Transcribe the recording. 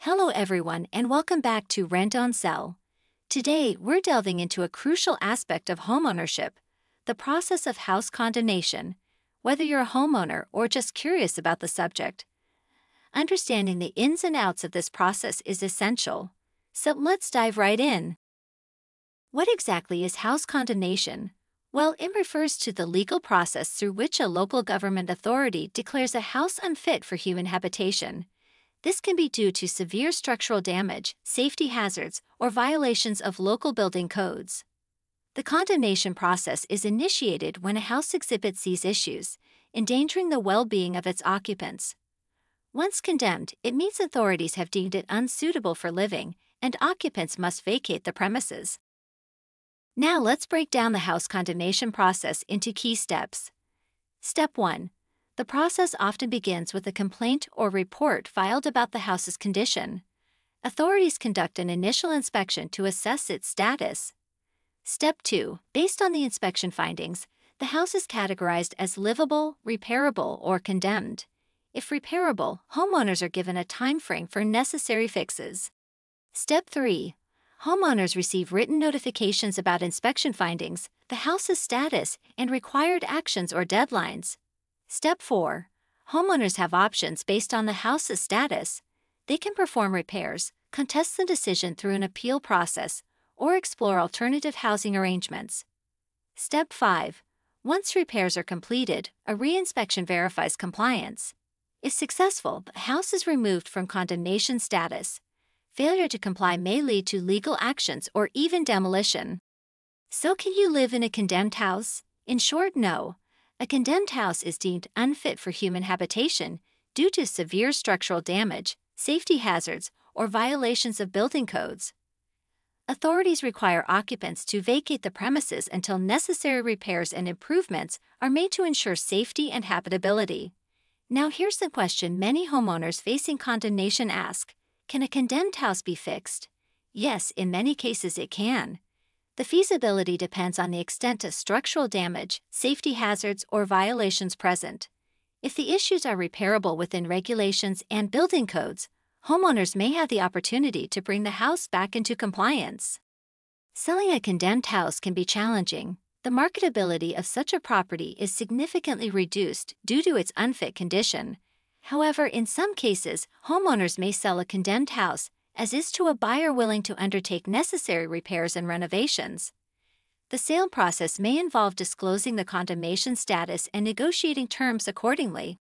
Hello, everyone, and welcome back to Rent Own Sell. Today, we're delving into a crucial aspect of homeownership the process of house condemnation. Whether you're a homeowner or just curious about the subject, understanding the ins and outs of this process is essential. So let's dive right in. What exactly is house condemnation? Well, it refers to the legal process through which a local government authority declares a house unfit for human habitation. This can be due to severe structural damage, safety hazards, or violations of local building codes. The condemnation process is initiated when a house exhibits these issues, endangering the well being of its occupants. Once condemned, it means authorities have deemed it unsuitable for living, and occupants must vacate the premises. Now let's break down the house condemnation process into key steps. Step 1 the process often begins with a complaint or report filed about the house's condition. Authorities conduct an initial inspection to assess its status. Step 2 Based on the inspection findings, the house is categorized as livable, repairable, or condemned. If repairable, homeowners are given a time frame for necessary fixes. Step 3 Homeowners receive written notifications about inspection findings, the house's status, and required actions or deadlines. Step 4. Homeowners have options based on the house's status. They can perform repairs, contest the decision through an appeal process, or explore alternative housing arrangements. Step 5. Once repairs are completed, a reinspection verifies compliance. If successful, the house is removed from condemnation status. Failure to comply may lead to legal actions or even demolition. So, can you live in a condemned house? In short, no. A condemned house is deemed unfit for human habitation due to severe structural damage, safety hazards, or violations of building codes. Authorities require occupants to vacate the premises until necessary repairs and improvements are made to ensure safety and habitability. Now, here's the question many homeowners facing condemnation ask Can a condemned house be fixed? Yes, in many cases it can. The feasibility depends on the extent of structural damage, safety hazards, or violations present. If the issues are repairable within regulations and building codes, homeowners may have the opportunity to bring the house back into compliance. Selling a condemned house can be challenging. The marketability of such a property is significantly reduced due to its unfit condition. However, in some cases, homeowners may sell a condemned house as is to a buyer willing to undertake necessary repairs and renovations. The sale process may involve disclosing the condemnation status and negotiating terms accordingly.